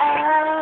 Uh...